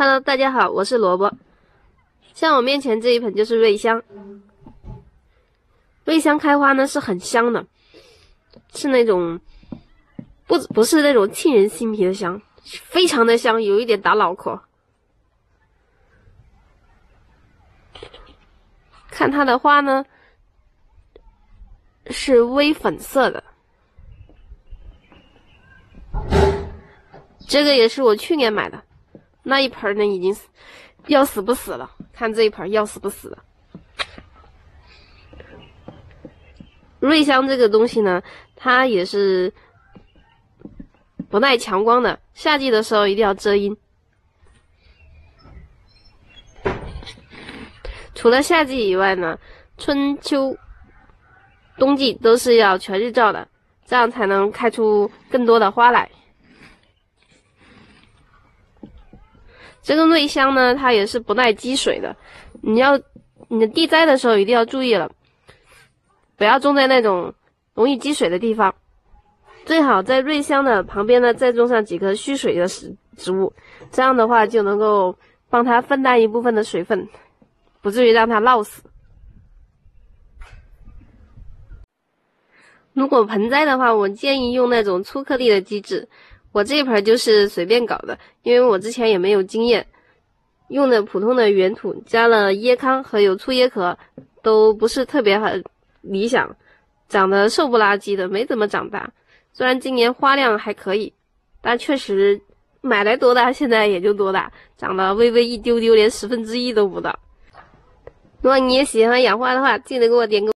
Hello，大家好，我是萝卜。像我面前这一盆就是瑞香，瑞香开花呢是很香的，是那种不不是那种沁人心脾的香，非常的香，有一点打脑壳。看它的花呢，是微粉色的，这个也是我去年买的。那一盆呢，已经要死不死了。看这一盆要死不死的。瑞香这个东西呢，它也是不耐强光的，夏季的时候一定要遮阴。除了夏季以外呢，春秋、冬季都是要全日照的，这样才能开出更多的花来。这个瑞香呢，它也是不耐积水的。你要你的地栽的时候一定要注意了，不要种在那种容易积水的地方。最好在瑞香的旁边呢，再种上几棵蓄水的植植物，这样的话就能够帮它分担一部分的水分，不至于让它涝死。如果盆栽的话，我建议用那种粗颗粒的基质。我这一盆就是随便搞的，因为我之前也没有经验，用的普通的原土，加了椰糠和有粗椰壳，都不是特别很理想，长得瘦不拉几的，没怎么长大。虽然今年花量还可以，但确实买来多大，现在也就多大，长得微微一丢丢，连十分之一都不到。如果你也喜欢养花的话，记得给我点个。